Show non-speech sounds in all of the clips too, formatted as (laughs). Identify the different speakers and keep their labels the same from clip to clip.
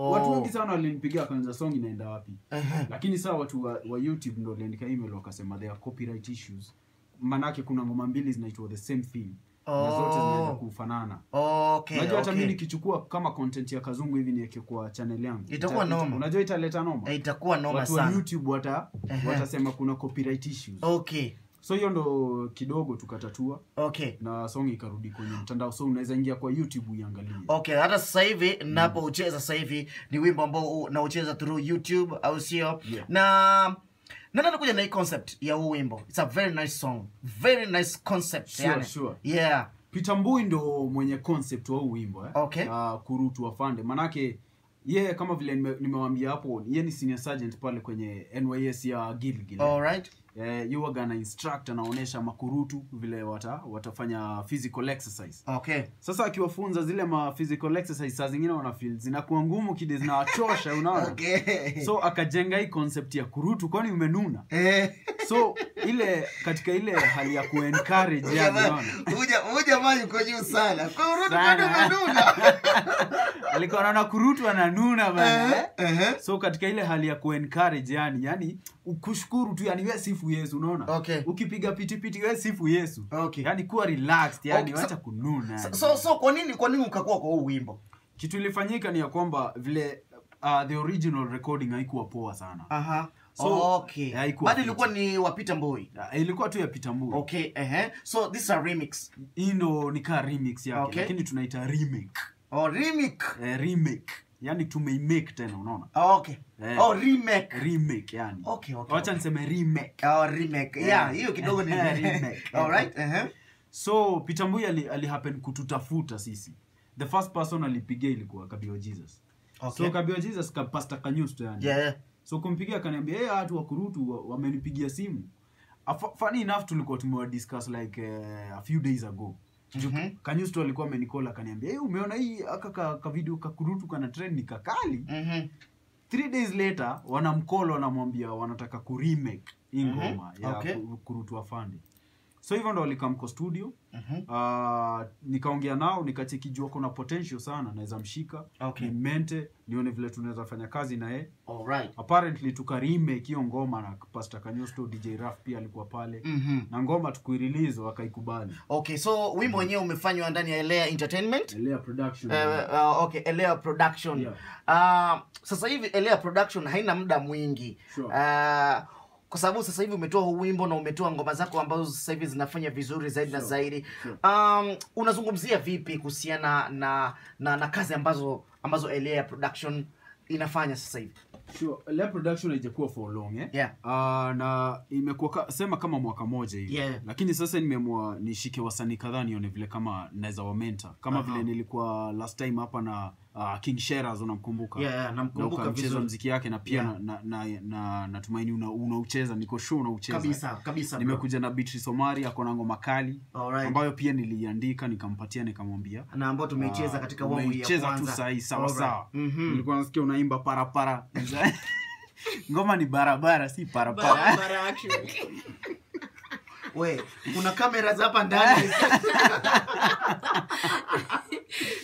Speaker 1: Oh.
Speaker 2: watu wengi sana walinipigia kwanza song inaenda wapi
Speaker 1: Ehe.
Speaker 2: lakini saa watu wa, wa youtube ndo waliandika email wakasema there are copyright issues manake kuna ngoma mbili zinaitwa the same thing Oh. na zote zinaenda
Speaker 1: Oh.
Speaker 2: kufanana
Speaker 1: Okay,
Speaker 2: unajua hata
Speaker 1: okay.
Speaker 2: mi nikichukua kama content ya kazungu hivi niweke kwa channel yangu
Speaker 1: Itakuwa
Speaker 2: ita-
Speaker 1: noma.
Speaker 2: unajua italeta noma
Speaker 1: Eh, itakuwa noma
Speaker 2: watu wa
Speaker 1: sana
Speaker 2: youtube wata,
Speaker 1: uh -huh.
Speaker 2: watasema kuna copyright issues
Speaker 1: okay
Speaker 2: so hiyo ndo kidogo tukatatua.
Speaker 1: Okay.
Speaker 2: Na song ikarudi kwenye mtandao. So unaweza ingia kwa youtube uiangalie.
Speaker 1: Okay hata sasa hivi napoucheza sasa hivi ni wimbo ambao naucheza through youtube au sio?
Speaker 2: Yeah.
Speaker 1: na nana kuja na hii concept ya huu wimbo. Its a very nice song. Very nice concept
Speaker 2: Sure,
Speaker 1: yani.
Speaker 2: sure.
Speaker 1: yeah.
Speaker 2: Peter Mbui ndo mwenye concept wa huu wimbo eh?
Speaker 1: Okay.
Speaker 2: Na kurutu afande manake yeye yeah, kama vile nime- nimewambia hapo yeye ni senior sergeant pale kwenye NYS ya Gilgil.
Speaker 1: All right
Speaker 2: eh, yuwaga na instruct anaonyesha makurutu vile wata, watafanya physical exercise.
Speaker 1: Okay.
Speaker 2: Sasa akiwafunza zile ma physical exercise saa zingine wana feel zinakuwa ngumu kide zinawachosha unaona?
Speaker 1: Okay.
Speaker 2: So akajenga hii concept ya kurutu kwani umenuna?
Speaker 1: Eh.
Speaker 2: So ile katika ile hali ya kuencourage yani unaona?
Speaker 1: huyu jamaa yuko juu sana. Kwa urudi
Speaker 2: Sana.
Speaker 1: kwani umenuna? (laughs)
Speaker 2: Alikuwa anaona kurutu ananuna bana eh?
Speaker 1: Ehe.
Speaker 2: so katika ile hali ya kuencourage yani yani ukushukuru tu yani wewe sifu yesu unaona?
Speaker 1: Okay.
Speaker 2: ukipiga pitipiti we sifu yesu.
Speaker 1: Okay.
Speaker 2: yani kuwa relaxed yani
Speaker 1: Okay,
Speaker 2: wacha kununa
Speaker 1: so,
Speaker 2: yani.
Speaker 1: so so kwa nini kwa nini ukakuwa kwa huu wimbo?
Speaker 2: Kitu ilifanyika ni ya kwamba vile uh, the original recording haikuwa poa sana.
Speaker 1: Aha.
Speaker 2: So,
Speaker 1: okay. bado ilikuwa ni wapita mboi
Speaker 2: uh, ilikuwa tu ya Peter Mbui
Speaker 1: okay ehe. So this is a remix.
Speaker 2: Hii ndo nikaa remix yake
Speaker 1: Okay.
Speaker 2: lakini tunaita remake.
Speaker 1: Oh remake.
Speaker 2: eh, remake yani tumeimake tena unaona?
Speaker 1: Oh, okay.
Speaker 2: Eh.
Speaker 1: oh remake.
Speaker 2: Remake yani
Speaker 1: Okay, okay,
Speaker 2: wacha niseme remake.
Speaker 1: Oh remake. Yeah hiyo kidogo ni (laughs)
Speaker 2: Remake.
Speaker 1: all right uh -huh.
Speaker 2: so Peter Mbui ali, ali happen kututafuta sisi. The first person alipigia ilikuwa Kabio Jesus.
Speaker 1: Okay.
Speaker 2: so Kabio Jesus ka Pastor Kanyusto yani.
Speaker 1: Yeah
Speaker 2: so kumpigia akaniambia hey, watu wa kurutu wa- wamenipigia simu. Funny enough tulikuwa tumewa discuss like uh, a few days ago
Speaker 1: Mhm.
Speaker 2: Kanyusto alikuwa amenikola akaniambia hey, umeona hii aka ka, ka video kakurutu kana trend ni kakali
Speaker 1: mhm
Speaker 2: three days later wanamkolo wanamwambia wanataka kurmake hii
Speaker 1: Mhm.
Speaker 2: ngoma ya
Speaker 1: Okay.
Speaker 2: ku- kurutu afande so hivyo ndo walikamko studio.
Speaker 1: Mhm.
Speaker 2: Uh, nikaongea nao nikachekijua kuna potential sana naweza mshika
Speaker 1: Okay.
Speaker 2: nimente nione vile tunaweza fanya kazi
Speaker 1: naye right.
Speaker 2: Apparently tukarime hiyo ngoma na pasta Kanyosto DJ Raf pia alikuwa pale.
Speaker 1: Mhm.
Speaker 2: Na ngoma tukuirilizo akaikubali
Speaker 1: okay so wimbo wenyewe umefanywa ndani ya Elea Entertainment?
Speaker 2: Elea production.
Speaker 1: Uh, uh, okay Elea Production.
Speaker 2: Yeah.
Speaker 1: uh, sasa hivi Elea Production haina muda mwingi.
Speaker 2: Sure.
Speaker 1: uh, kwa sababu sasa hivi umetoa huu wimbo na umetoa ngoma zako ambazo sasa hivi zinafanya vizuri zaidi
Speaker 2: sure, na
Speaker 1: zaidi
Speaker 2: Sure.
Speaker 1: um, unazungumzia vipi kuhusiana na, na na kazi ambazo ambazo Elea Production inafanya sasa hivi
Speaker 2: sure. Elea production haijakuwa for long eh?
Speaker 1: Yeah.
Speaker 2: Uh, na imekuwa ka, sema kama mwaka moja hivi
Speaker 1: Yeah.
Speaker 2: lakini sasa nimeamua nishike wasanii kadhaa nione vile kama naweza wamenta kama
Speaker 1: uh -huh.
Speaker 2: vile nilikuwa last time hapa na uh, King Sheraz unamkumbuka
Speaker 1: Yeah, yeah, namkumbuka
Speaker 2: Na
Speaker 1: vizuri.
Speaker 2: mziki yake na pia
Speaker 1: Yeah.
Speaker 2: na, na, na, na, natumaini una- niko sure unaucheza
Speaker 1: kabisa kabisa
Speaker 2: nimekuja na Beatrice Omari ako na ngoma kali
Speaker 1: right.
Speaker 2: ambayo pia niliandika nikampatia nikamwambia
Speaker 1: na ambao tumeicheza
Speaker 2: uh,
Speaker 1: katika awamu ya
Speaker 2: umeicheza tu
Speaker 1: kwanza
Speaker 2: sahii sawa
Speaker 1: right.
Speaker 2: sawa
Speaker 1: Mhm.
Speaker 2: nilikuwa nasikia unaimba parapara (laughs) ngoma ni barabara si parapara
Speaker 1: Barabara actually. (laughs) we kuna kamera za hapa ndani (laughs)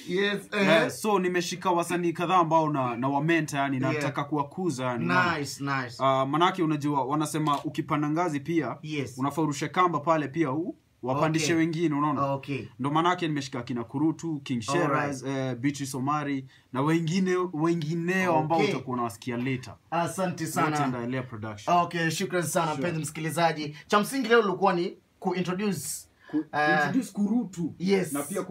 Speaker 1: yes uh -huh.
Speaker 2: Yeah, so nimeshika wasanii kadhaa ambao na, na wamenta yani nataka Yeah. kuwakuza yani,
Speaker 1: nice nice
Speaker 2: uh, manake unajua wanasema ukipanda ngazi pia
Speaker 1: Yes.
Speaker 2: unafaa urushe kamba pale pia u wapandishe
Speaker 1: Okay.
Speaker 2: wengine unaona
Speaker 1: okay
Speaker 2: ndo manake nimeshika kina kurutu king Sheraz, eh, Beatrice somari na wengine wengineo
Speaker 1: okay.
Speaker 2: ambao utakuwa unawasikia later
Speaker 1: asante sana
Speaker 2: production
Speaker 1: okay shukran sana
Speaker 2: Sure.
Speaker 1: mpenzi msikilizaji cha msingi leo ulikuwa ni kuintroduce
Speaker 2: Ku-
Speaker 1: Ah,
Speaker 2: kuintroduce kurutu.
Speaker 1: Yes.
Speaker 2: na pia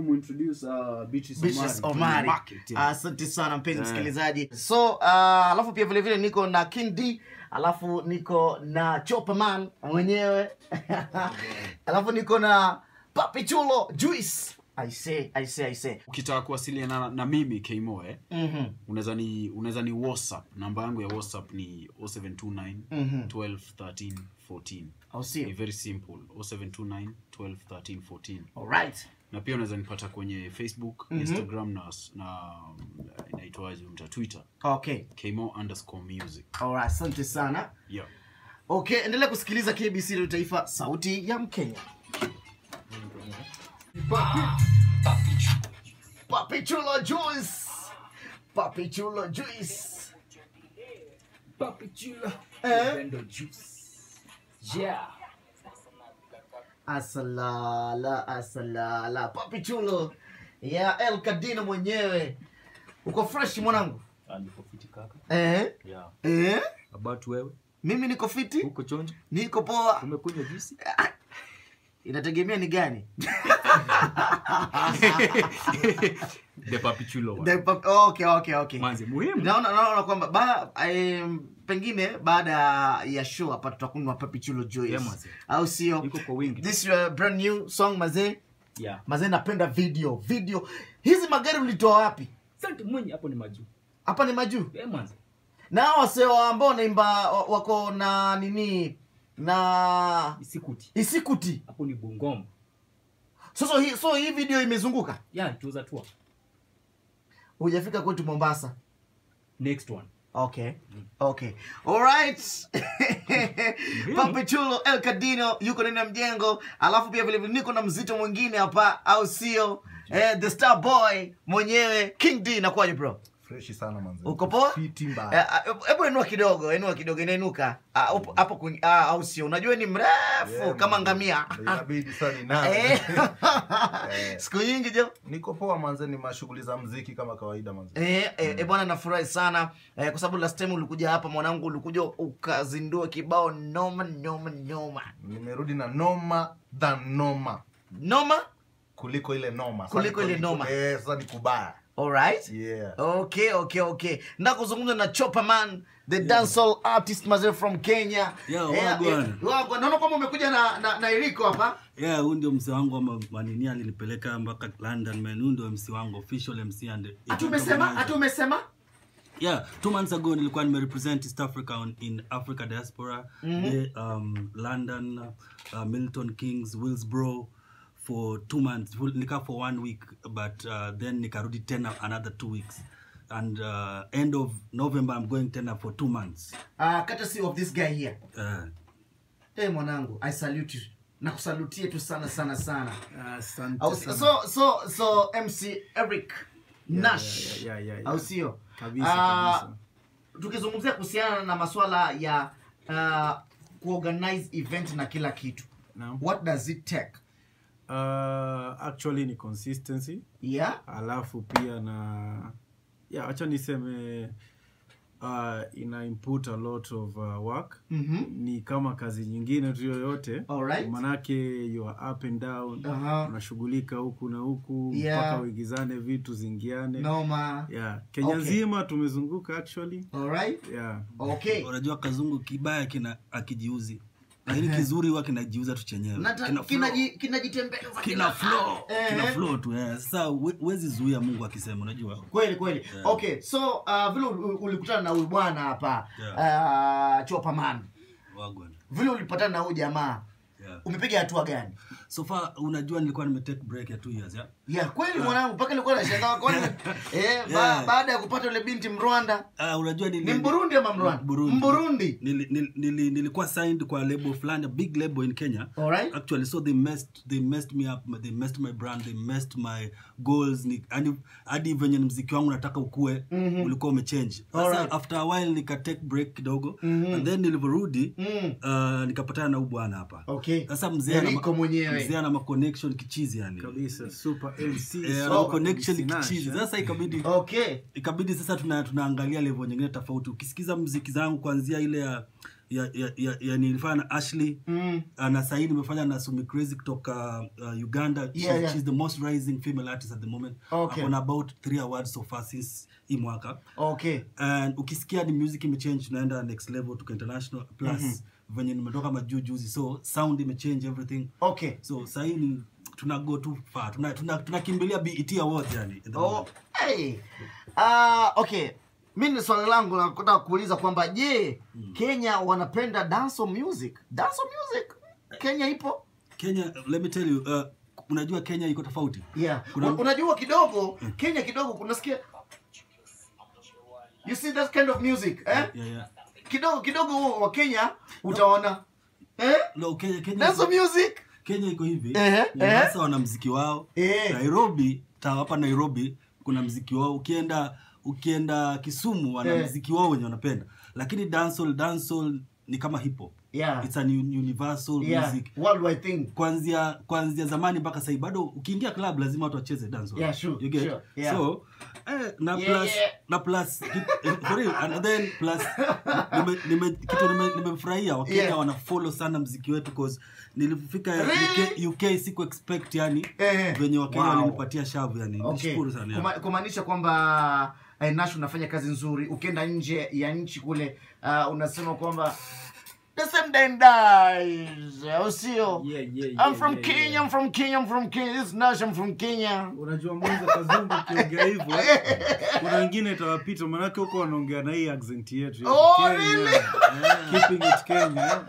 Speaker 2: uh, Omari. Yeah.
Speaker 1: asante sana mpenzi
Speaker 2: Eh.
Speaker 1: msikilizaji. So uh, alafu pia vile vile niko na king d alafu niko na chopeman mwenyewe. (laughs) Alafu niko na papichulo juice i say i say i say
Speaker 2: ukitaka kuwasiliana na, na mimi kmo eh,
Speaker 1: mhm
Speaker 2: unaweza ni unaweza ni whatsapp. Namba yangu ya whatsapp ni 0729
Speaker 1: Mhm.
Speaker 2: 12 13 14
Speaker 1: au sio
Speaker 2: very simple 0729 12 13 14
Speaker 1: alright
Speaker 2: na pia unaweza nipata kwenye facebook mm instagram na, na inaitwaje mta twitter.
Speaker 1: Okay.
Speaker 2: Kmo underscore music.
Speaker 1: Asante sana.
Speaker 2: Yeah.
Speaker 1: okay endelea kusikiliza kbc Radio taifa sauti ya mkenya papi chulo juice Papi Chulo Juice.
Speaker 3: Papi Chulo.
Speaker 1: Eh?
Speaker 3: Juice. Yeah.
Speaker 1: Asalala, asalala. Papi Chulo ya El Kadino mwenyewe. Uko fresh mwanangu?
Speaker 3: Ah, niko fiti kaka.
Speaker 1: Eh?
Speaker 3: Yeah.
Speaker 1: Eh?
Speaker 3: About wewe?
Speaker 1: Mimi niko fiti,
Speaker 3: Uko chonjo?
Speaker 1: niko poa.
Speaker 3: Umekunywa juisi?
Speaker 1: Inategemea ni gani. (laughs)
Speaker 3: The Papi Chulo one.
Speaker 1: The pap- okay, okay, okay.
Speaker 3: Manze muhimu.
Speaker 1: Naona naona kwamba ba, um, pengine baada ya show hapa tutakunywa Papi Chulo joyce
Speaker 3: Yeah.
Speaker 1: Au sio?
Speaker 3: Iko kwa wingi.
Speaker 1: This is a brand new song mazee.
Speaker 3: Yeah.
Speaker 1: Mazee napenda video. Video. Hizi magari ulitoa wapi?
Speaker 3: Asante mwenye hapo ni majuu.
Speaker 1: Hapa ni majuu.
Speaker 3: Eh, manze.
Speaker 1: Na hao wasee ambao wanaimba wako na nini na
Speaker 3: Isikuti.
Speaker 1: isikuti.
Speaker 3: Hapo ni Bungoma.
Speaker 1: Sasa hii so hii video imezunguka.
Speaker 3: Yeah, it was a tour.
Speaker 1: Hujafika kwetu Mombasa.
Speaker 3: Next one.
Speaker 1: Okay. Okay. All right. Papi Chulo El Cadino yuko ndani ya mjengo, alafu pia vile vile niko na mzito mwingine hapa, au sio? Eh, the star boy mwenyewe King D inakuwaje bro?
Speaker 4: Freshi sana manze
Speaker 1: Uko poa?
Speaker 4: fiti
Speaker 1: Eh,
Speaker 4: mbaya
Speaker 1: ah, Hebu enua kidogo, inua kidogo, inainuka Ah, upo- hapo ah, au sio? Unajua ni mrefu
Speaker 4: Yeah,
Speaker 1: kama ngamia.
Speaker 4: inabidi sana ninazo
Speaker 1: Eh. (laughs)
Speaker 4: Eh.
Speaker 1: Siku nyingi jo.
Speaker 4: niko poa manze ni mashughuli za mziki kama kawaida manze
Speaker 1: Eh, eh, eh, bwana nafurahi sana eh, kwa sababu last time ulikuja hapa mwanangu, ulikuja ukazindua kibao noma noma noma
Speaker 4: nimerudi na noma than noma
Speaker 1: noma.
Speaker 4: kuliko ile noma
Speaker 1: Kuliko ile noma.
Speaker 4: eh, sasa ni kubaya
Speaker 1: Alright.
Speaker 4: yeah
Speaker 1: Okay, okay, okay. Ndakuzungumza na Chopper Man, the dancehall artist mazee from Kenya.
Speaker 5: Yeah, yeah.
Speaker 1: eh, wagwan. Naona kwamba umekuja na na, na Iriko hapa.
Speaker 5: yeah huyu ndio msi wangu ama manini alinipeleka mpaka london man huyu ndio msi wangu official mc and
Speaker 1: Ati umesema, ati umesema?
Speaker 5: yeah two months ago nilikuwa nimerepresent east africa on, in africa diaspora Mm -hmm. the, um, london uh, milton kings willsbro for two months nika for one week but uh, then nikarudi tena another two weeks and uh, end of november i'm going tena for two months
Speaker 1: Uh, courtesy of this guy here.
Speaker 5: uh,
Speaker 1: hey mwanangu, I salute you. Nakusalutie tu sana sana sana.
Speaker 2: asante
Speaker 1: uh,
Speaker 2: sana.
Speaker 1: so so so MC Eric Nash.
Speaker 2: yeah, yeah, yeah, yeah.
Speaker 1: Au sio?
Speaker 2: Kabisa,
Speaker 1: Ah,
Speaker 2: kabisa.
Speaker 1: Tukizungumzia kuhusiana na maswala ya uh, kuorganize event na kila kitu.
Speaker 2: no.
Speaker 1: What does it take?
Speaker 2: Uh, actually ni consistency
Speaker 1: Yeah?
Speaker 2: alafu pia na yeah, acha niseme uh, ina input a lot of uh, work
Speaker 1: mm -hmm.
Speaker 2: ni kama kazi nyingine tu yoyote
Speaker 1: Alright.
Speaker 2: manake you are up and down
Speaker 1: uh -huh.
Speaker 2: unashughulika huku na huku
Speaker 1: Yeah.
Speaker 2: mpaka uigizane vitu zingiane
Speaker 1: Noma.
Speaker 2: yeah. kenya
Speaker 1: Okay.
Speaker 2: nzima tumezunguka actually
Speaker 1: All right.
Speaker 2: yeah.
Speaker 1: Okay.
Speaker 5: unajua kazungu kibaya kina akijiuzi lakini kizuri huwa kinajiuza tu chenyewe.
Speaker 1: Nata-
Speaker 5: Kina flow.
Speaker 1: kinaji- kinajitembeza
Speaker 5: kina flow. kina flow tu sasa huwezi zuia mungu akisema unajua.
Speaker 1: Kweli kweli. Yeah. okay so uh, vile ulikutana na huyu bwana hapa yeah. uh, chopaman vile ulipatana na huyu jamaa
Speaker 5: yeah.
Speaker 1: umepiga hatua gani?
Speaker 5: So far unajua nilikuwa nimetake break ya years yeah?
Speaker 1: Ya kweli mwanangu mpaka nilikuwa nashangaa kwani (laughs) eh, ba,
Speaker 5: Yeah.
Speaker 1: baada ya kupata yule binti mrwanda
Speaker 5: Uh, unajua nili,
Speaker 1: ni mburundi ama mrwanda
Speaker 5: Burundi.
Speaker 1: mburundi
Speaker 5: Nili, nili, nili, nilikuwa signed kwa label fulani big label in kenya
Speaker 1: All right.
Speaker 5: actually so they messed they messed me up they messed my brand they messed my goals ni hadi hadi venye mziki wangu nataka ukue mm -hmm. ulikuwa umechange sasa
Speaker 1: right.
Speaker 5: after a while nika take break kidogo mm -hmm. and then nilivyorudi
Speaker 1: Mm.
Speaker 5: uh, nikapatana na huyu bwana hapa
Speaker 1: okay
Speaker 5: sasa mzee ana mzee ana ma connection kichizi yani
Speaker 2: kabisa super
Speaker 5: Eh, connection kichizi
Speaker 2: eh.
Speaker 5: sasa ikabidi
Speaker 1: okay.
Speaker 5: ikabidi sasa tuna, tunaangalia level nyingine tofauti. Ukisikiza mziki zangu kuanzia ile ya ya, ya, ya, ya nilifanya na ashley
Speaker 1: mm.
Speaker 5: uh, na sahii nimefanya na sumi crazy kutoka uh, uganda.
Speaker 1: Yeah,
Speaker 5: she's,
Speaker 1: yeah.
Speaker 5: she's the most rising female artist at the moment.
Speaker 1: Okay.
Speaker 5: Akona about three awards so far since hii mwaka.
Speaker 1: Okay.
Speaker 5: And ukisikia ni music imechange tunaenda next level tuka international. Plus venye nimetoka majuu juzi so sound imechange everything.
Speaker 1: Okay.
Speaker 5: So sahii ni tuna go too far tunakimbilia tuna, tunakimbilia bet awards yani
Speaker 1: Oh, hey. Ah, okay Mimi swali langu nataka kuuliza kwamba je kenya wanapenda dancehall music dancehall music kenya ipo
Speaker 5: kenya let me tell you uh, unajua kenya iko tofauti
Speaker 1: yeah
Speaker 5: Kuna-
Speaker 1: unajua kidogo kenya kidogo kunasikia you see that kind of music eh?
Speaker 5: yeah, yeah.
Speaker 1: yeah. kidogo kidogo wa kenya utaona No. eh?
Speaker 5: No, kenya, kenya,
Speaker 1: Dance music
Speaker 5: kenya iko hivi. Mombasa wana mziki wao. Nairobi ta hapa nairobi kuna mziki wao. Ukienda ukienda kisumu wana mziki wao wenye wanapenda. Lakini dancehall dancehall ni kama hip hop
Speaker 1: Yeah.
Speaker 5: it's an universal
Speaker 1: Yeah.
Speaker 5: music
Speaker 1: Worldwide thing.
Speaker 5: kwanzia kwanzia zamani mpaka sahii bado ukiingia club lazima watu wacheze dance
Speaker 1: Yeah, sure,
Speaker 5: you get
Speaker 1: sure, yeah.
Speaker 5: so eh, na
Speaker 1: Yeah,
Speaker 5: plus
Speaker 1: yeah.
Speaker 5: na plus eh, for real and then plus nime, nime, kitu nime- nimefurahia wakenya
Speaker 1: Yeah.
Speaker 5: wana follow sana mziki wetu cause nilifika
Speaker 1: Really?
Speaker 5: UK, UK siku expect yani
Speaker 1: Eh.
Speaker 5: venye wakenya
Speaker 1: Wow.
Speaker 5: walinipatia shavu yani
Speaker 1: Okay.
Speaker 5: nishukuru sana yani.
Speaker 1: Kuma- kumaanisha kwamba eh, Nash unafanya kazi nzuri ukienda nje ya nchi kule uh, unasema kwamba the same day dies au sio
Speaker 3: Yeah, yeah,
Speaker 1: I'm from
Speaker 3: yeah,
Speaker 1: Kenya
Speaker 3: yeah.
Speaker 1: I'm from Kenya I'm from Kenya this is Nash I'm from Kenya
Speaker 2: unajua mwanza kazungu kiongea hivyo (laughs) kuna wengine itawapita manake huko wanaongea na hii accent yetu
Speaker 1: Oh,
Speaker 2: Kenya.
Speaker 1: really?
Speaker 2: Yeah. keeping it Kenya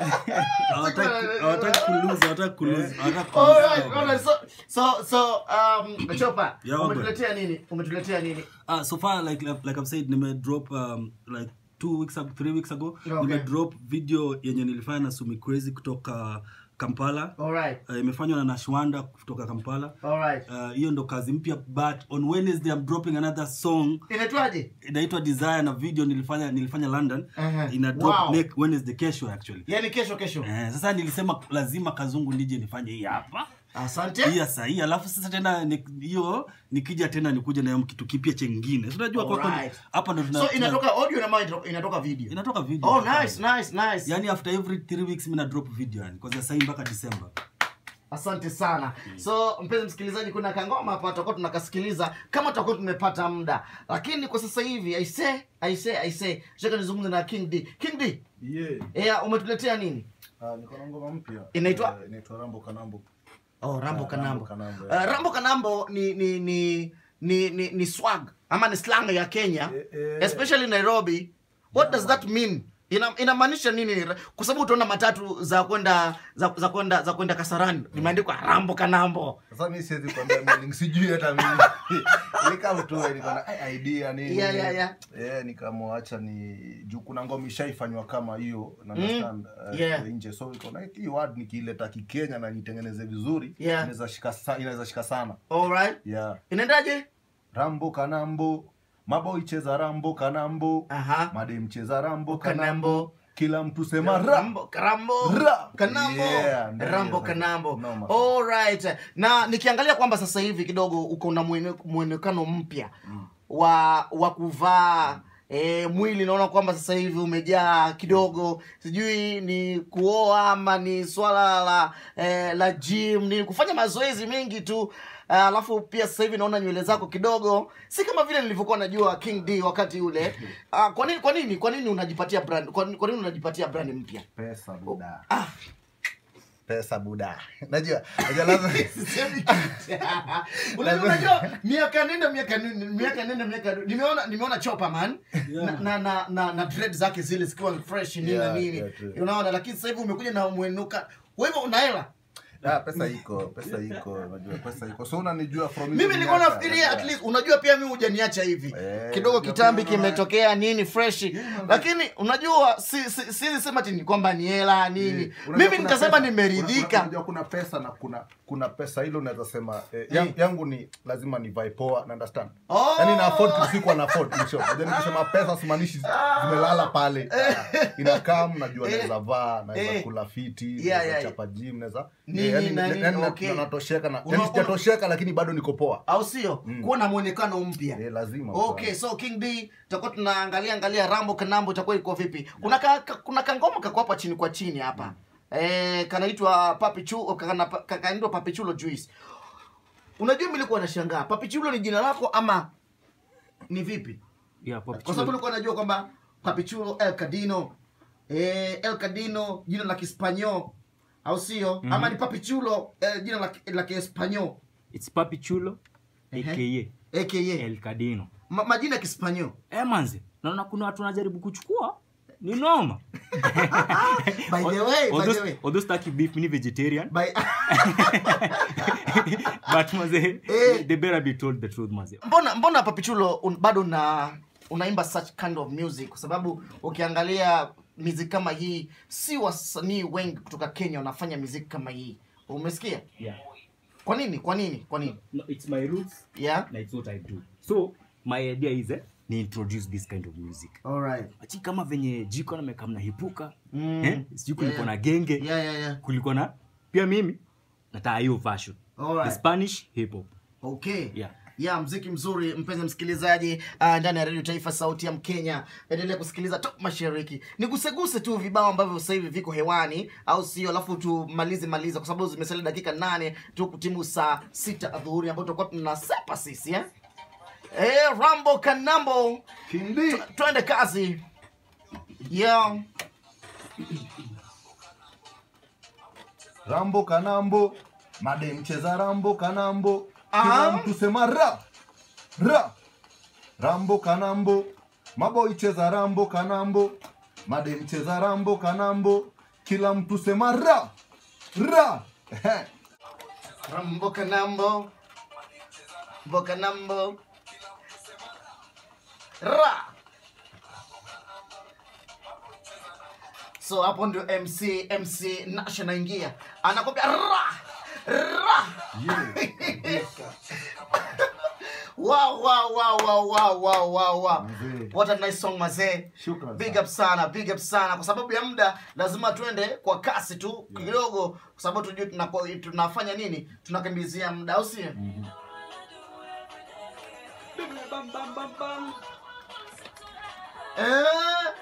Speaker 5: Hawataki- hawataki kulose hawataki kulose All
Speaker 1: right,
Speaker 5: all
Speaker 1: right. So, so, so, um, Chopa,
Speaker 5: Yeah, okay.
Speaker 1: umetuletea nini? Umetuletea nini?
Speaker 5: uh, so far like like, like I've said nime drop um, like two weeks ago, three weeks ago
Speaker 1: Okay.
Speaker 5: nime drop video yenye nilifanya na Sumi Crazy kutoka Kampala
Speaker 1: Alright,
Speaker 5: uh, imefanywa na Nashwanda kutoka Kampala
Speaker 1: alright.
Speaker 5: Uh, hiyo ndo kazi mpya but on Wednesday I'm dropping another song
Speaker 1: Inaitwaje?
Speaker 5: inaitwa Desire na video nilifanya nilifanya London
Speaker 1: Uh -huh.
Speaker 5: ina drop
Speaker 1: Wow.
Speaker 5: next Wednesday kesho actually
Speaker 1: Yaani kesho kesho.
Speaker 5: eh, sasa nilisema lazima kazungu nije nifanye hii hapa
Speaker 1: Asante.
Speaker 5: Iya ya sahii alafu sasa tena hiyo ni- nikija tena nikuja nayo kitu kipya chengine. Unajua kwa
Speaker 1: kweli
Speaker 5: hapa ndo tuna-
Speaker 1: So inatoka audio na inatoka, inatoka video.
Speaker 5: inatoka video.
Speaker 1: Oh, nice, nice, nice.
Speaker 5: yani after every three weeks mina drop video yani kwanzia sahii mpaka december.
Speaker 1: Asante sana. So mpenzi msikilizaji kuna kangoma hapa tutakuwa tunakasikiliza kama tutakuwa tumepata muda. Lakini kwa sasa hivi aise aise aise shaka nizungumze na king d. King d
Speaker 4: yeah.
Speaker 1: yeah, umetuletea nini?
Speaker 4: Ah, niko na ngoma mpya.
Speaker 1: Inaitwa?
Speaker 4: uh, inaitwa rambo kanambo
Speaker 1: oh, rambo kanambo.
Speaker 4: Rambo Kanambo,
Speaker 1: uh, rambo kanambo ni ni ni ni, ni, ni swag ama ni slang ya kenya
Speaker 4: Eh, eh.
Speaker 1: especially nairobi. What does that mean ina inamaanisha nini? Kwa sababu utaona matatu za kwenda za, za kwenda za kwenda kasarani limeandikwa rambo kanambo.
Speaker 4: Sasa mimi siwezi kuambia mimi sijui hata mimi. (laughs) Nika mtu niko na idea nini.
Speaker 1: Yeah, yeah, yeah.
Speaker 4: eh nikamwacha ni juu kuna ngoma ishaifanywa kama hiyo na
Speaker 1: Mm.
Speaker 4: understand eh,
Speaker 1: Yeah.
Speaker 4: nje. So iko na hii word nikileta kikenya na nitengeneze vizuri
Speaker 1: Yeah.
Speaker 4: inaweza shika inaweza shika sana.
Speaker 1: All right.
Speaker 4: Yeah.
Speaker 1: Inaendaje?
Speaker 4: Rambo kanambo maboi cheza rambo kanambo.
Speaker 1: Aha.
Speaker 4: Madem cheza rambo kanambo. kila mtu sema rambo
Speaker 1: rambo karambo.
Speaker 4: Ra-
Speaker 1: kanambo.
Speaker 4: Yeah,
Speaker 1: rambo kanambo.
Speaker 4: All
Speaker 1: right. na nikiangalia kwamba sasa hivi kidogo uko na mwonekano mpya wa wa kuvaa E, mwili naona kwamba sasa hivi umejaa kidogo. Sijui ni kuoa ama ni swala la e, la gym ni kufanya mazoezi mengi tu alafu pia sasa hivi naona nywele zako kidogo. Si kama vile nilivyokuwa najua king d wakati ule. Uh, (laughs) kwa nini kwa nini kwa nini unajipatia brand kwa nini, kwa nini unajipatia brand mpya?
Speaker 4: Pesa buda.
Speaker 1: Ah.
Speaker 4: pesa buda. Najua najua (laughs) (laughs) lazima
Speaker 1: Unajua- miaka nenda miaka nenda miaka nenda miaka nimeona nimeona chopa man. Na, na na na na dread zake zile zikiwa fresh nini
Speaker 4: Yeah,
Speaker 1: nini.
Speaker 4: yeah,
Speaker 1: unaona lakini sasa hivi umekuja na mwenuka wewe una hela
Speaker 4: Ah, pesa iko pesa iko unajua pesa iko. So unanijua from
Speaker 1: mimi nilikuwa nafikiria at least unajua pia mimi hujaniacha hivi.
Speaker 4: Eh,
Speaker 1: kidogo kitambi kimetokea nini fresh. Lakini unajua si si si sema ati kwamba ni hela nini.
Speaker 4: Eh,
Speaker 1: mimi
Speaker 4: kuna
Speaker 1: nitasema nimeridhika.
Speaker 4: Unajua kuna pesa na kuna kuna pesa hilo unaweza sema eh, yang,
Speaker 1: Eh.
Speaker 4: yangu ni lazima nivae poa na understand.
Speaker 1: Oh!
Speaker 4: yani na afford na afford unajua nikisema pesa simaanishi zimelala pale. Inakaa mnajua
Speaker 1: Eh.
Speaker 4: naweza vaa naweza kula fiti naweza chapa gym naweza Natosheka lakini bado niko poa.
Speaker 1: Au sio? Mm. kuwa na mwonekano mpya.
Speaker 4: Yeah, lazima
Speaker 1: okay so king d tutakuwa tunaangalia angalia rambo kanambo itakuwa iko vipi? Kuna ka, ka, kuna kangoma kako hapa chini kwa chini hapa. Eh kanaitwa papichu ka- kanaitwa papichulo juice. Unajua milikuwa nashangaa papichulo ni jina lako ama ni vipi?
Speaker 3: Yeah,
Speaker 1: kwa sababu likuwa najua kwamba papichulo el cadino. Eh, el cadino jina la kispanyol au sio mm -hmm. ama ni papichulo eh, jina la, la kiespanyol
Speaker 3: It's Papi Chulo
Speaker 1: Ehe.
Speaker 3: aka
Speaker 1: aka
Speaker 3: El Cadino.
Speaker 1: Ma, majina ya kispanyol
Speaker 3: Eh manze, naona kuna watu wanajaribu kuchukua. Ni noma. (laughs)
Speaker 1: by the way by the way
Speaker 3: although staki beef ni vegetarian,
Speaker 1: by (laughs) (laughs)
Speaker 3: but maze
Speaker 1: Eh.
Speaker 3: they better be told the truth maze.
Speaker 1: mbona mbona papichulo un, bado na unaimba such kind of music kwa sababu ukiangalia miziki kama hii si wasanii wengi kutoka kenya wanafanya miziki kama hii umesikia
Speaker 3: Yeah.
Speaker 1: kwa nini kwa nini kwa nini
Speaker 3: No, it's my roots
Speaker 1: yeah
Speaker 3: na it's what I do. So my idea is eh,
Speaker 6: ni introduce this kind of music
Speaker 1: Alright.
Speaker 6: achi kama venye jiko na mekamna mnahipuka
Speaker 1: Mm.
Speaker 6: eh? sijui kulikuwa
Speaker 1: Yeah.
Speaker 6: na genge
Speaker 1: Yeah, yeah, yeah.
Speaker 6: kulikuwa na pia mimi nataa hiyo version
Speaker 1: Alright.
Speaker 6: the spanish hip hop
Speaker 1: Okay.
Speaker 6: Yeah.
Speaker 1: Ya mziki mzuri mpenzi msikilizaji uh, ndani ya redio taifa sauti ya mkenya. Endelea kusikiliza top mashariki. Niguseguse tu vibao ambavyo sasa hivi viko hewani au sio? Alafu tumalize maliza kwa sababu zimesalia dakika nane tu kutimu saa sita adhuhuri ambayo tutakuwa tunasepa sisi eh? Eh, rambo kanambo.
Speaker 4: Kimbi,
Speaker 1: twende kazi. Yeah.
Speaker 4: rambo kanambo. Mademcheza rambo kanambo. Kila mtu sema ra ra. Rambo kanambo maboi cheza rambo kanambo made cheza rambo kanambo kila mtu sema ra. Ra
Speaker 1: rambo kanambo bokanambo ra. So hapo ndio mc mc nash anaingia anakwambia ra wow,
Speaker 4: sana,
Speaker 1: sana. Kwa sababu ya muda lazima tuende kwa kasi tu yeah. kidogo kwa sababu tujue tunafanya nini? Tunakimbizia muda au? Mm -hmm.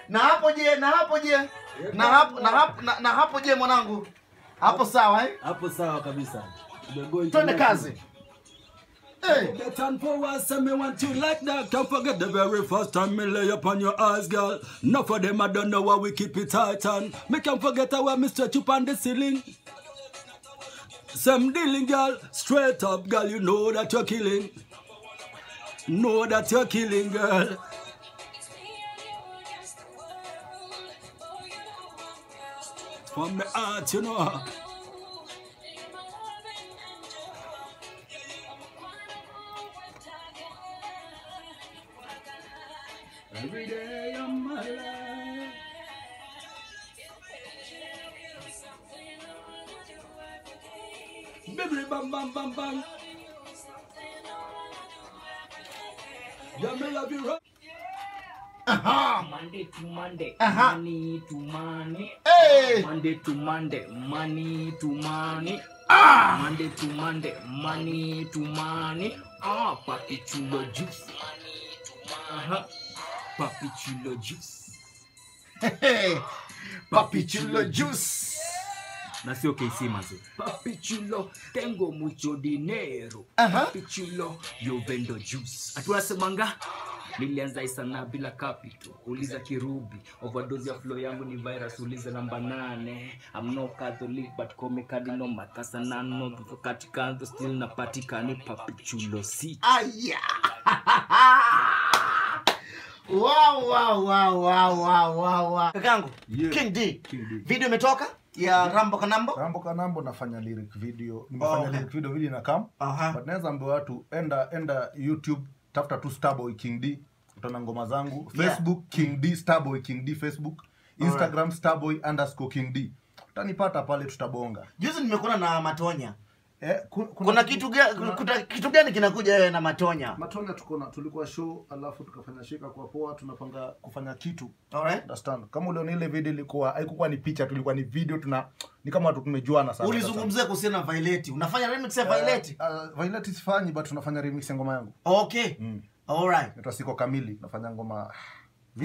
Speaker 1: Na hapo je, na hapo je? Eh, na na na, na hapo je mwanangu? Hapo sawa eh
Speaker 5: hapo sawa kabisa We're going to
Speaker 1: twende kazi hey.
Speaker 5: Get on for us, and me want you like that. Can't forget the very first time me lay upon your eyes, girl. Enough of them, I don't know why we keep it tight on. Me can't forget how me stretch up on the ceiling. Some dealing, girl. Straight up, girl, you know that you're killing. Know that you're killing, girl. From the heart, ah, you know. Every day of my life. Bibbidi bam bam bam bam. Yeah, me love you right.
Speaker 3: Monday to Monday,
Speaker 1: Aha.
Speaker 3: money to money.
Speaker 1: Hey.
Speaker 3: Monday to Monday, money to money. Ah. Monday to Monday, money to money. Ah, papi chulo juice. Uh-huh. Papi chulo juice.
Speaker 1: Hey. papi chulo juice
Speaker 6: na sio kc maze
Speaker 3: Papi chulo, tengo mucho dinero.
Speaker 1: Aha.
Speaker 3: Papi chulo, yo vendo juice. Atunasemanga nilianza isana bila capital uliza kirubi overdose ya flow yangu ni virus uliza namba nane I'm no catholic but come me cardinal makasa nano katikando still napatikani papi chulo si
Speaker 1: aya (laughs) wow wow wow wow wow wow wow kakangu
Speaker 4: Yeah.
Speaker 1: king d
Speaker 4: King D.
Speaker 1: video imetoka ya rambo kanambo?
Speaker 4: Rambo kanambo nafanya lyric video. Nimefanya
Speaker 1: Oh, okay.
Speaker 4: lyric video video inakam
Speaker 1: -huh.
Speaker 4: but naweza ambia watu enda enda youtube tafuta tu starboy king d. Utaona ngoma zangu.
Speaker 1: Yeah.
Speaker 4: facebook king d starboy king d facebook. Instagram starboy underscore king d. Utanipata pale tutabonga.
Speaker 1: Juzi nimekuona na matonya
Speaker 4: eh, ku-
Speaker 1: kuna kitu gani kuna kitu gani kinakuja wewe na matonya?
Speaker 4: Matonya tuko na tulikuwa show alafu tukafanya shika kwa poa tunapanga kufanya kitu.
Speaker 1: Alright
Speaker 4: understand? Kama uliona ile video ilikuwa haikuwa ni picha tulikuwa ni video tuna ni kama watu tumejuana sana.
Speaker 1: Ulizungumzia kuhusiana na Violet. Unafanya remix ya Violet?
Speaker 4: uh, Violet sifanyi but tunafanya remix ya ngoma yangu.
Speaker 1: Okay.
Speaker 4: Mm.
Speaker 1: alright
Speaker 4: Ndio siko kamili. Nafanya ngoma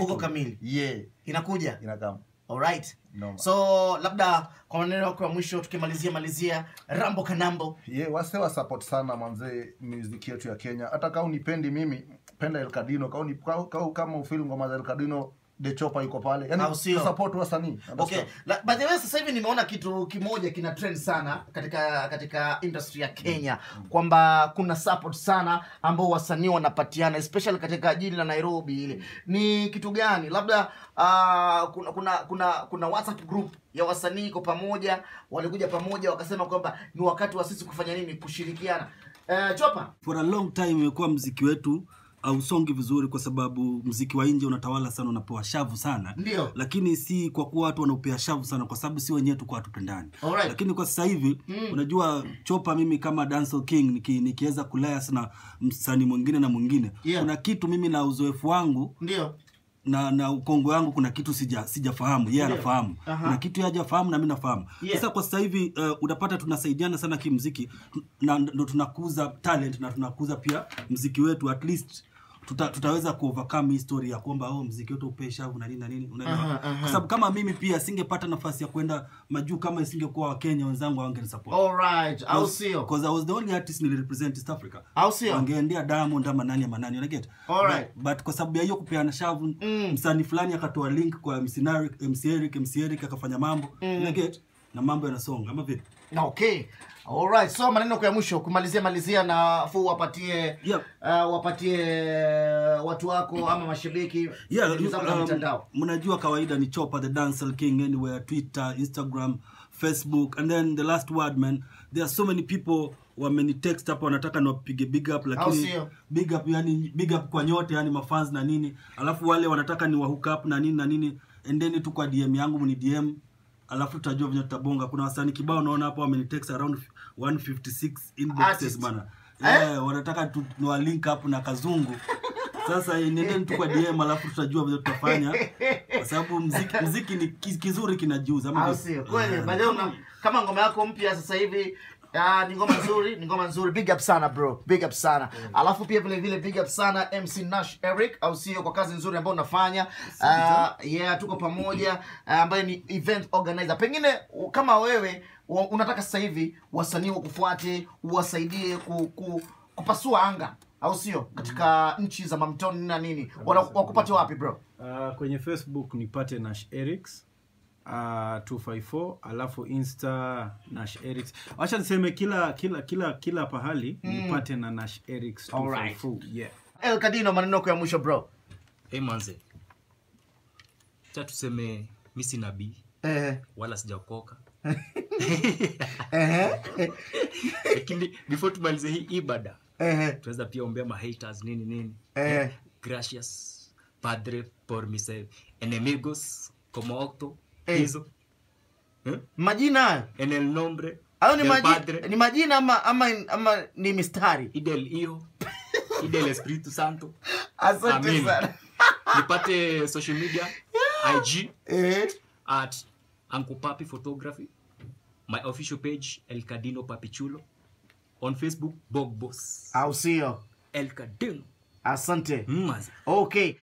Speaker 1: Uko kamili.
Speaker 4: yeah.
Speaker 1: Inakuja?
Speaker 4: Inakam
Speaker 1: alright
Speaker 4: Noma.
Speaker 1: so labda kwa maneno yako ya mwisho tukimalizia malizia rambo kanambo
Speaker 4: yeah, wase wa support sana manzee music yetu ya Kenya hata kama unipendi mimi penda El Cardino. kama kama- ufeel ngoma za El Cadino The Chopper yuko pale. Yani support wasanii.
Speaker 1: Okay? La, by the way sasa hivi nimeona kitu kimoja kina trend sana katika katika industry ya kenya. Mm. kwamba kuna support sana ambao wasanii wanapatiana especially katika jiji la nairobi ile. Ni kitu gani? Labda uh, kuna kuna kuna kuna whatsapp group ya wasanii iko pamoja walikuja pamoja wakasema kwamba ni wakati wa sisi kufanya nini? Kushirikiana. Uh, chopa
Speaker 5: for a long time imekuwa mziki wetu hausongi vizuri kwa sababu mziki wa nje unatawala sana unapewa shavu sana
Speaker 1: Ndio.
Speaker 5: lakini si kwa kuwa watu wanaopea shavu sana kwa sababu si wenyewe tuko hatupendani
Speaker 1: Alright.
Speaker 5: lakini kwa sasa hivi mm. unajua chopa mimi kama dancehall king niki, nikiweza kulaya sana msanii mwingine na mwingine
Speaker 1: Yeah.
Speaker 5: kuna kitu mimi na uzoefu wangu
Speaker 1: ndio
Speaker 5: na na ukongo wangu kuna kitu sija sijafahamu yeye
Speaker 1: yeah.
Speaker 5: anafahamu
Speaker 1: na
Speaker 5: kuna kitu yeye hajafahamu na mimi nafahamu
Speaker 1: Yeah.
Speaker 5: sasa kwa sasa hivi uh, unapata tunasaidiana sana kimziki na ndo tunakuza talent na tunakuza pia mziki wetu at least tuta, tutaweza kuovercome history ya kwamba oh, mziki wetu upesha shavu na nini na nini unaelewa kwa sababu kama mimi pia singepata nafasi ya kwenda majuu kama isingekuwa wakenya wenzangu wangenisupport.
Speaker 1: All right, au sio
Speaker 5: because I was the only artist nilirepresent East Africa
Speaker 1: Au sio?
Speaker 5: wangeendea Diamond ama nani ama nani unaget
Speaker 1: Alright.
Speaker 5: but, but kwa sababu ya hiyo kupeana shavu
Speaker 1: Mm.
Speaker 5: msanii fulani akatoa link kwa MC Narik, MC Eric MC Eric akafanya mambo Mm. unaget na mambo yanasonga ama vipi
Speaker 1: okay. Alright so maneno kwa mwisho kumalizia malizia na fu wapatie
Speaker 5: Yeah.
Speaker 1: uh, wapatie watu wako ama mashabiki.
Speaker 5: Yeah, um, mnajua kawaida ni chopa the dancehall king anywhere twitter instagram facebook and then the last word man. There are so many people wamenitext hapa wanataka niwapige big up lakini big up yani big up kwa nyote yani mafans na nini. Alafu wale wanataka ni wahook up na nini na nini endeni tu kwa dm yangu ni dm alafu tutajua venye tutabonga. Kuna wasanii kibao naona hapa wamenitext around 156 inboxes bana.
Speaker 1: Eh?
Speaker 5: yeah, wanataka tu link up na kazungu. Sasa eh, nendeni tu kwa dm alafu tutajua vile tutafanya. Kwa sababu mziki, mziki ni kizuri kinajiuza ama
Speaker 1: sio? Kweli way una- kama ngoma yako mpya sasa hivi Ah, ni ngoma nzuri ni ngoma nzuri. Big up sana bro. Big up sana. Mm. alafu pia vile vile big up sana mc nash eric au sio kwa kazi nzuri ambayo unafanya. Uh, yeah tuko pamoja uh, ambaye ni event organizer. Pengine kama wewe unataka sasa hivi wasanii wakufuate uwasaidie ku, ku, kupasua anga au sio? Katika nchi za mamtoni na nini. Wakupate wapi bro?
Speaker 2: Uh, kwenye facebook nipate nash erics uh, 254 alafu insta nash erics wacha niseme kila kila kila kila pahali nipate na nash erics
Speaker 1: Alright.
Speaker 2: 254 yeah.
Speaker 1: El kadino maneno kwa ya mwisho bro.
Speaker 3: Hey, manze. Cha tuseme mi si nabii.
Speaker 1: Eh,
Speaker 3: wala sijaokoka. (laughs)
Speaker 1: Eh,
Speaker 3: lakini before tumalize hii ibada
Speaker 1: eh,
Speaker 3: tunaweza pia ombea ma haters nini nini.
Speaker 1: Eh.
Speaker 3: gracias padre por mis enemigos como octo
Speaker 1: Eh.
Speaker 3: hizo hmm?
Speaker 1: majina hayo
Speaker 3: en el nombre
Speaker 1: hayo ni, maji,
Speaker 3: padre
Speaker 1: ni majina ama, ama, ama ni mistari
Speaker 3: y del hijo y del espíritu santo
Speaker 1: asante
Speaker 3: Amin.
Speaker 1: sana
Speaker 3: nipate social media yeah. ig
Speaker 1: eh,
Speaker 3: at ankupapi Papi Photography, my official page El Cadino Papichulo, on Facebook bogbos
Speaker 1: au sio
Speaker 3: El Cadino.
Speaker 1: asante
Speaker 3: mm.
Speaker 1: okay